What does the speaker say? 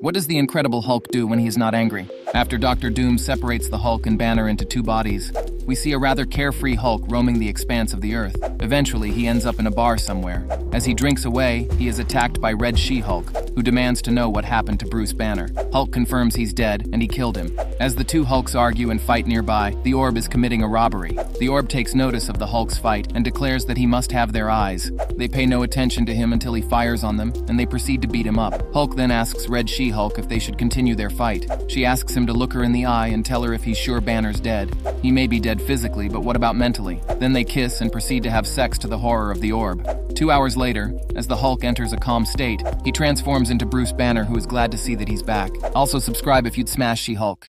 What does the Incredible Hulk do when he is not angry? After Doctor Doom separates the Hulk and Banner into two bodies, we see a rather carefree Hulk roaming the expanse of the Earth. Eventually, he ends up in a bar somewhere. As he drinks away, he is attacked by Red She-Hulk, who demands to know what happened to Bruce Banner. Hulk confirms he's dead, and he killed him. As the two Hulks argue and fight nearby, the Orb is committing a robbery. The Orb takes notice of the Hulk's fight and declares that he must have their eyes. They pay no attention to him until he fires on them, and they proceed to beat him up. Hulk then asks Red She-Hulk if they should continue their fight. She asks him to look her in the eye and tell her if he's sure Banner's dead. He may be dead physically, but what about mentally? Then they kiss and proceed to have sex to the horror of the orb. Two hours later, as the Hulk enters a calm state, he transforms into Bruce Banner, who is glad to see that he's back. Also, subscribe if you'd smash She Hulk.